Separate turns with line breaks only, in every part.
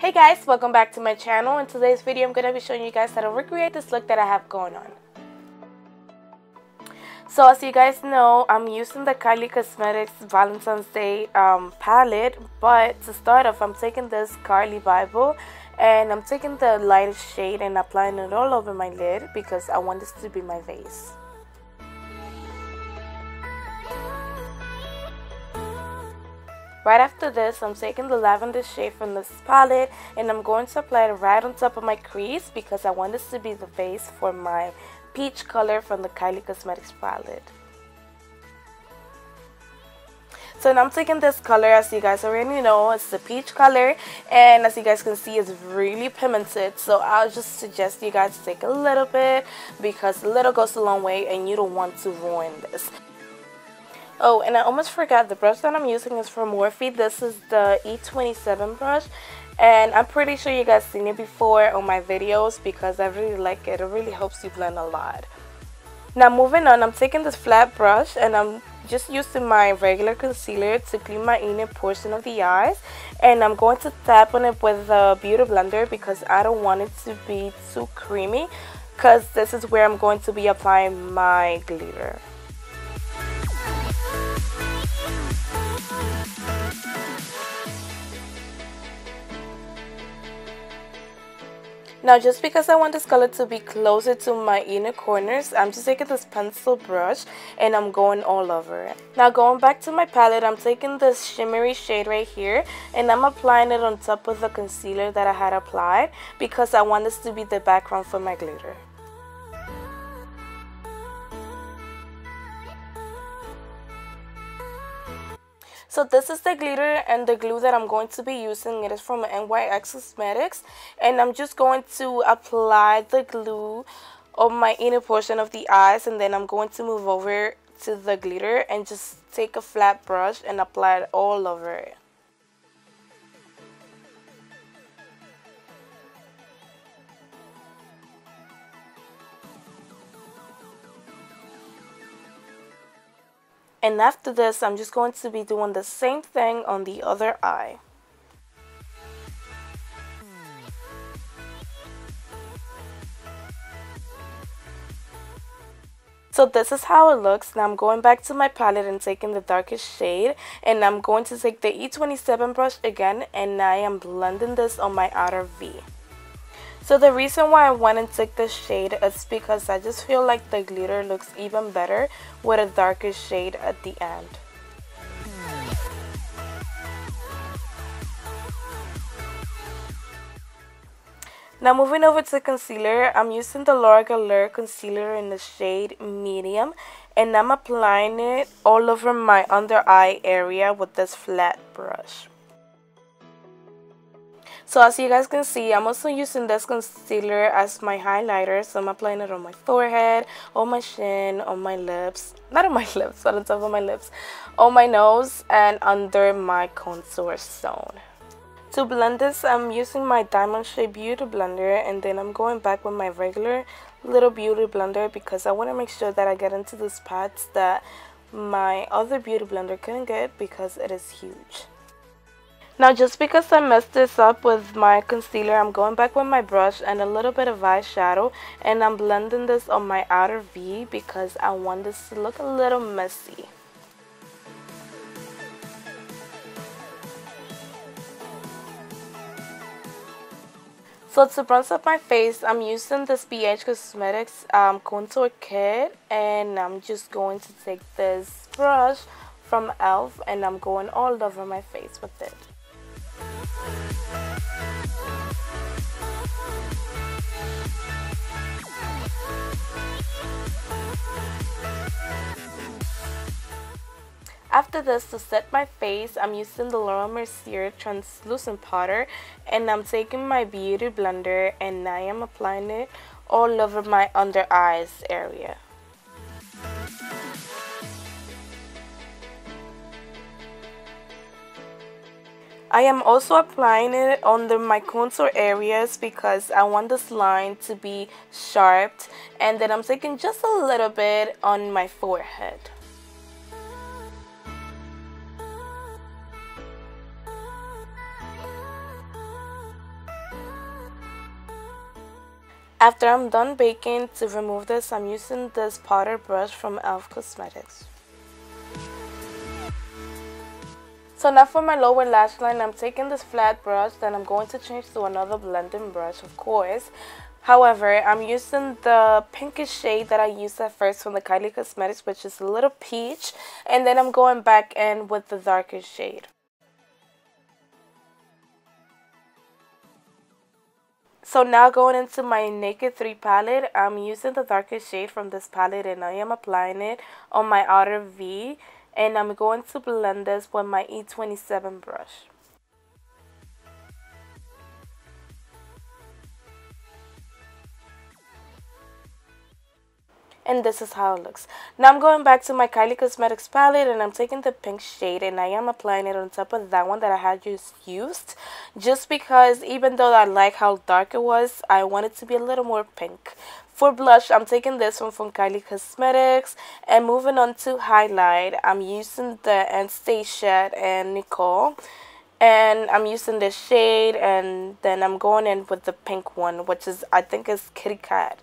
Hey guys, welcome back to my channel. In today's video, I'm going to be showing you guys how to recreate this look that I have going on. So as you guys know, I'm using the Kylie Cosmetics Valentine's Day um, palette. But to start off, I'm taking this Carli Bybel and I'm taking the lightest shade and applying it all over my lid because I want this to be my base. Right after this, I'm taking the lavender shade from this palette and I'm going to apply it right on top of my crease because I want this to be the base for my peach color from the Kylie Cosmetics palette. So now I'm taking this color as you guys already know it's the peach color and as you guys can see it's really pigmented so I'll just suggest you guys take a little bit because a little goes a long way and you don't want to ruin this. Oh, and I almost forgot, the brush that I'm using is from Morphe. This is the E27 brush. And I'm pretty sure you guys seen it before on my videos because I really like it. It really helps you blend a lot. Now moving on, I'm taking this flat brush and I'm just using my regular concealer to clean my inner portion of the eyes. And I'm going to tap on it with a beauty blender because I don't want it to be too creamy. Because this is where I'm going to be applying my glitter. Now just because I want this color to be closer to my inner corners, I'm just taking this pencil brush and I'm going all over it. Now going back to my palette, I'm taking this shimmery shade right here and I'm applying it on top of the concealer that I had applied because I want this to be the background for my glitter. So this is the glitter and the glue that I'm going to be using. It is from NYX Cosmetics. And I'm just going to apply the glue on my inner portion of the eyes. And then I'm going to move over to the glitter and just take a flat brush and apply it all over it. And after this, I'm just going to be doing the same thing on the other eye. So this is how it looks. Now I'm going back to my palette and taking the darkest shade. And I'm going to take the E27 brush again and I am blending this on my outer V. So the reason why I went and took this shade is because I just feel like the glitter looks even better with a darker shade at the end. Now moving over to concealer, I'm using the Laura Geller concealer in the shade medium and I'm applying it all over my under eye area with this flat brush. So as you guys can see, I'm also using this concealer as my highlighter. So I'm applying it on my forehead, on my chin, on my lips. Not on my lips, but on top of my lips. On my nose and under my contour zone. To blend this, I'm using my Diamond Shape Beauty Blender and then I'm going back with my regular little beauty blender because I want to make sure that I get into the spots that my other beauty blender couldn't get because it is huge. Now just because I messed this up with my concealer, I'm going back with my brush and a little bit of eyeshadow and I'm blending this on my outer V because I want this to look a little messy. So to bronze up my face, I'm using this BH Cosmetics um, contour kit and I'm just going to take this brush from e.l.f. and I'm going all over my face with it. After this, to set my face, I'm using the Laura Mercier translucent powder and I'm taking my beauty blender and I am applying it all over my under eyes area. I am also applying it under my contour areas because I want this line to be sharp and then I'm taking just a little bit on my forehead. After I'm done baking, to remove this, I'm using this powder brush from e.l.f. Cosmetics. So now for my lower lash line, I'm taking this flat brush, then I'm going to change to another blending brush, of course. However, I'm using the pinkish shade that I used at first from the Kylie Cosmetics, which is a little peach. And then I'm going back in with the darker shade. So now going into my Naked 3 palette, I'm using the darkest shade from this palette and I am applying it on my outer V. And I'm going to blend this with my E27 brush. And this is how it looks. Now I'm going back to my Kylie Cosmetics palette and I'm taking the pink shade and I am applying it on top of that one that I had just used just because even though I like how dark it was, I want it to be a little more pink. For blush, I'm taking this one from Kylie Cosmetics and moving on to highlight, I'm using the Anastasia and Nicole and I'm using this shade and then I'm going in with the pink one which is I think is Kitty Cat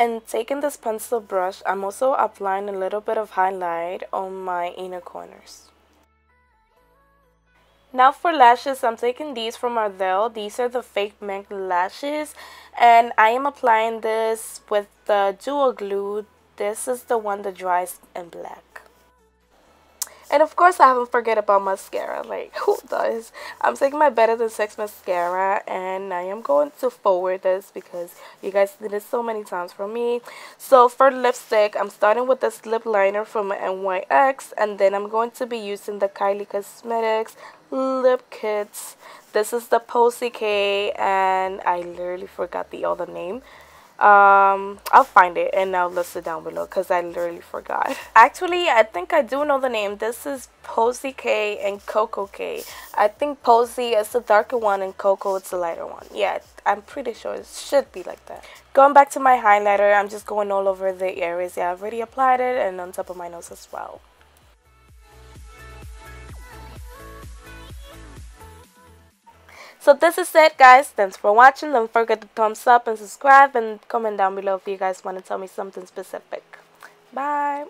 And taking this pencil brush, I'm also applying a little bit of highlight on my inner corners. Now for lashes, I'm taking these from Ardell. These are the fake mink lashes. And I am applying this with the Duo glue. This is the one that dries in black. And of course, I haven't forget about mascara. Like, who does? I'm taking my Better Than Sex mascara, and I am going to forward this because you guys did it so many times for me. So for lipstick, I'm starting with this lip liner from NYX, and then I'm going to be using the Kylie Cosmetics Lip Kits. This is the Posie K, and I literally forgot the other name um i'll find it and i'll list it down below because i literally forgot. Actually i think i do know the name. This is posie k and koko k. I think posy is the darker one and coco is the lighter one. Yeah i'm pretty sure it should be like that. Going back to my highlighter i'm just going all over the areas. Yeah i've already applied it and on top of my nose as well So this is it guys. Thanks for watching. Don't forget to thumbs up and subscribe and comment down below if you guys want to tell me something specific. Bye.